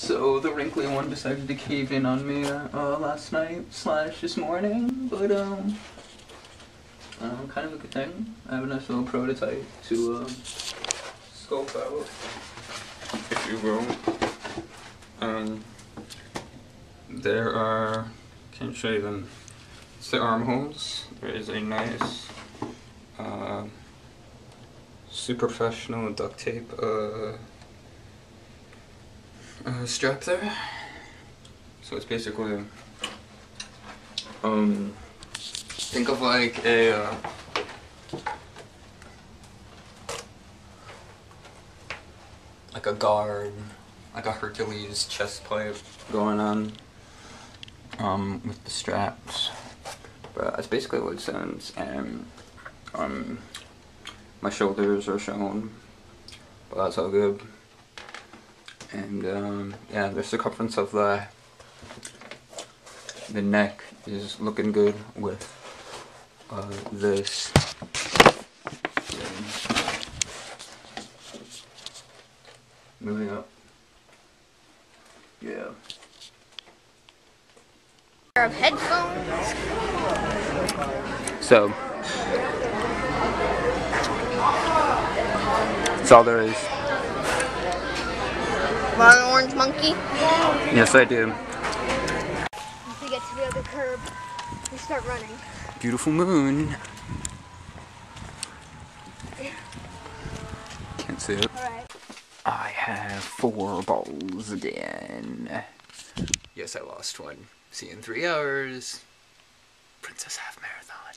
So the wrinkly one decided to cave in on me uh, last night slash this morning, but um, um, kind of a good thing. I have a nice little prototype to um, scope out, if you will. Um, there are, can't show you them. It's the armholes. There is a nice, uh, super professional duct tape. Uh, strap there. So it's basically, um, think of like a, uh, like a guard, like a Hercules chest plate going on, um, with the straps. But that's basically what it sounds, and, um, my shoulders are shown, but that's all good and um, yeah the circumference of the the neck is looking good with uh, this. Moving up. Yeah. Of headphones. So that's all there is Want an orange monkey? Yes, I do. Once we get to the other curb, we start running. Beautiful moon. Can't see it. Alright. I have four balls again. Yes, I lost one. See you in three hours. Princess Half Marathon.